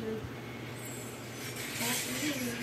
That's me.